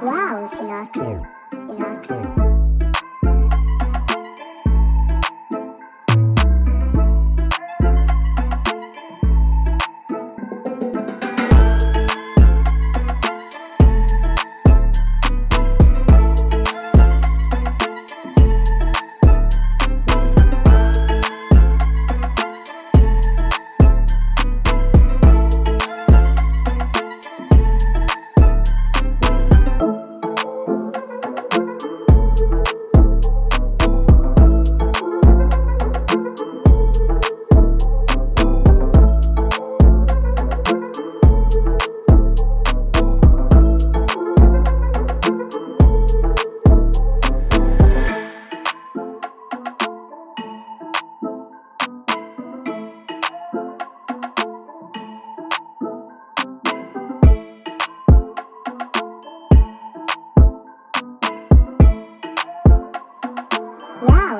Wow, Sinatra. Sinatra.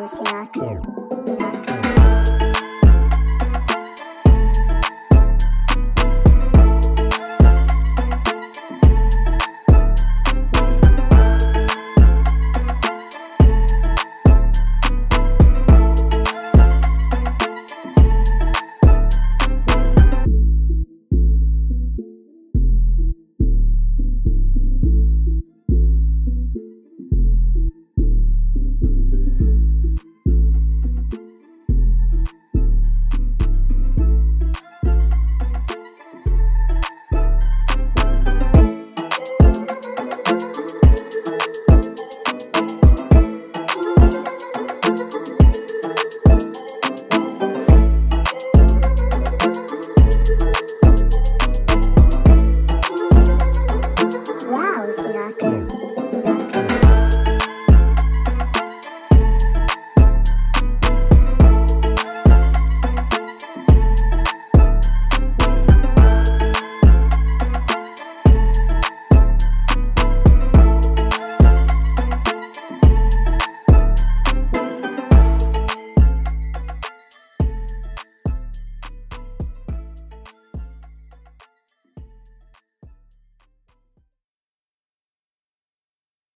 Snack.